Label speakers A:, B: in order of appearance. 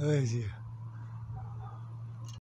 A: 哎呀！